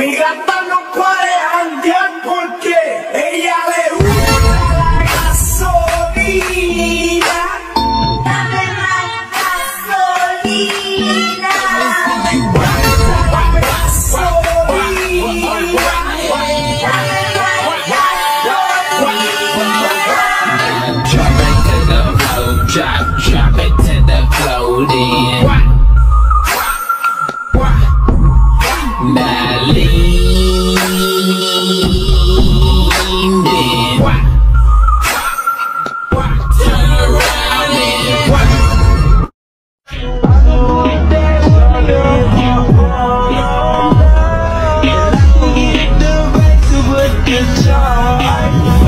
Mi gata no puede janguear porque ella le gusta la gasolina. Dame más gasolina. Drop it to the floor, drop, drop it to the then. guitar